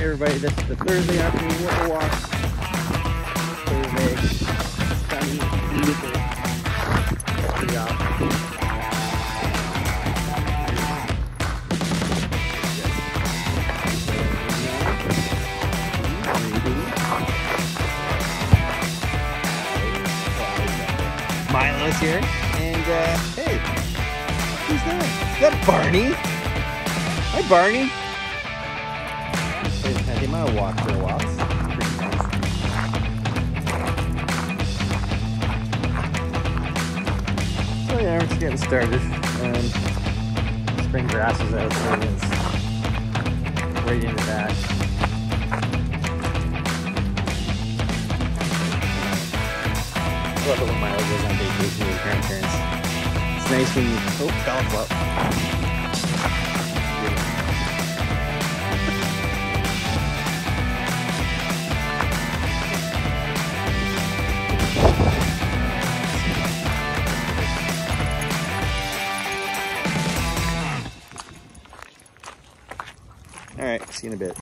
everybody, this is the Thursday afternoon Woofer Walk. Thursday, sunny, beautiful. Pretty awesome. Milo's here, and uh, hey, who's that? Is that Barney? Hi, Barney. I think I'll walk for a. So yeah, we're just getting started. Um, spring grass is out, so it's right into that. I love it when on vacation with grandparents. It's nice when you oh fell flop. All right, see you in a bit.